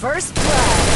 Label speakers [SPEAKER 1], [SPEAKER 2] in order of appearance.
[SPEAKER 1] First blood.